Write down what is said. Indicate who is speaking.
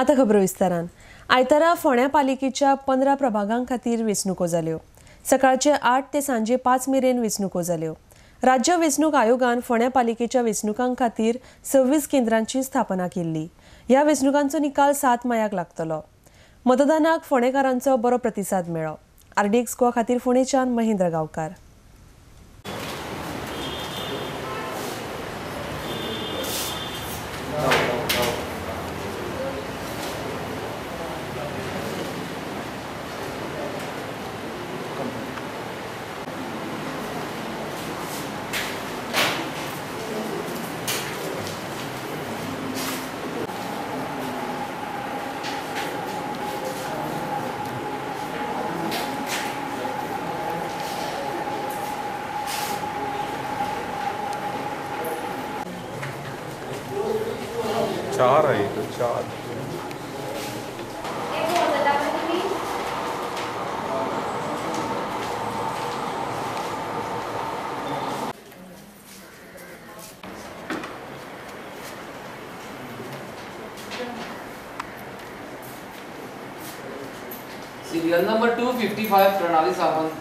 Speaker 1: आतां खबरो विस्तारान. आयतारा फोंड्या पालिकेच्या पंदरा प्रभागां खातीर वेंचणुको जाल्यो. सकाळचे आठ ते सांजे पांच मेरेन वेंचणुको जाल्यो. राज्य वेंचणूक आयोगान फोंड्या पालिकेच्या वेंचणुकां खातीर सव्वीस केंद्रांची स्थापना केल्ली. ह्या वेंचणुकांचो निकाल सात मायाक लागतलो. मतदानाक फोंडेकारांचो बरो प्रतिसाद मेळ्ळो आरडीएक्स गोवा खातीर फोंडेच्यान महेंद्र गांवकार.
Speaker 2: चार आहे इथं चार।
Speaker 3: Serial number 255 Pranali Sawant.